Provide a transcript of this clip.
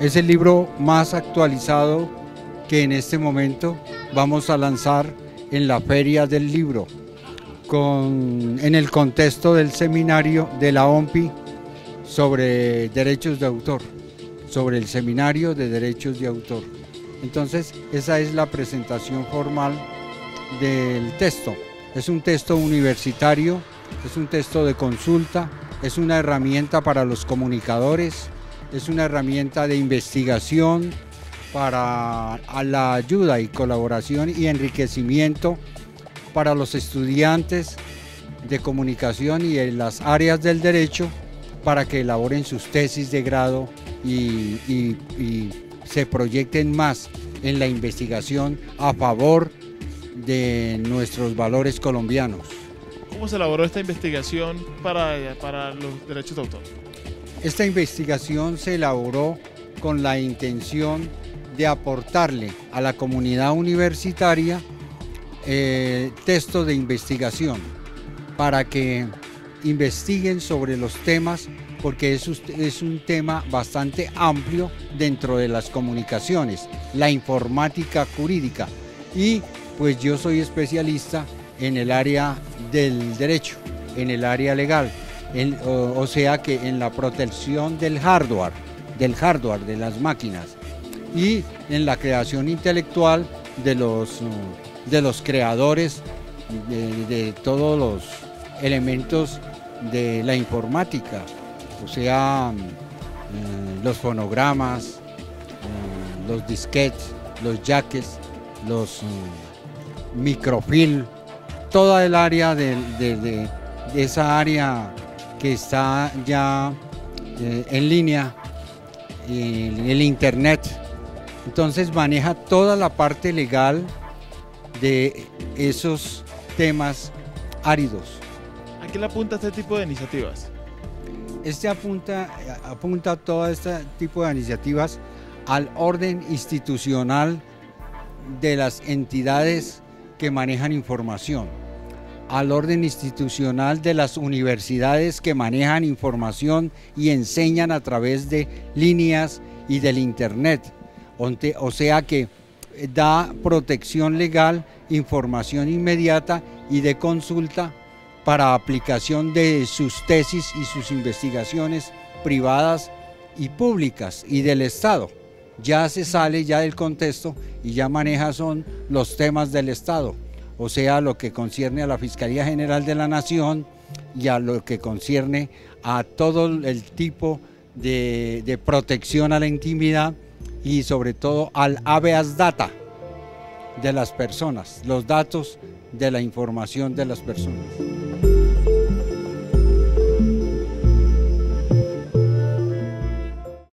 Es el libro más actualizado que en este momento vamos a lanzar en la Feria del Libro, con, en el contexto del seminario de la OMPI sobre derechos de autor, sobre el seminario de derechos de autor. Entonces, esa es la presentación formal del texto. Es un texto universitario, es un texto de consulta, es una herramienta para los comunicadores, es una herramienta de investigación para la ayuda y colaboración y enriquecimiento para los estudiantes de comunicación y en las áreas del derecho para que elaboren sus tesis de grado y, y se proyecten más en la investigación a favor de nuestros valores colombianos. ¿Cómo se elaboró esta investigación para, para los derechos de autor? Esta investigación se elaboró con la intención de aportarle a la comunidad universitaria eh, textos de investigación para que investiguen sobre los temas porque es, es un tema bastante amplio dentro de las comunicaciones, la informática jurídica. Y pues yo soy especialista en el área del derecho, en el área legal, o, sea que en la protección del hardware, del hardware, de las máquinas, y en la creación intelectual de los, de los creadores de, todos los elementos de la informática, o sea, eh, los fonogramas, eh, los disquetes, los jackets, los eh, microfilm, toda el área de, esa área que está ya eh, en línea, el internet. Entonces maneja toda la parte legal de esos temas áridos. ¿A qué le apunta este tipo de iniciativas? Este apunta, apunta todo este tipo de iniciativas al orden institucional de las entidades que manejan información, al orden institucional de las universidades que manejan información y enseñan a través de líneas y del Internet. O sea que eh, da protección legal, información inmediata y de consulta para aplicación de sus tesis y sus investigaciones privadas y públicas y del Estado ya se sale ya del contexto y ya maneja son los temas del Estado, o sea, lo que concierne a la Fiscalía General de la Nación y a lo que concierne a todo el tipo de, protección a la intimidad y sobre todo al habeas data de las personas, los datos de la información de las personas.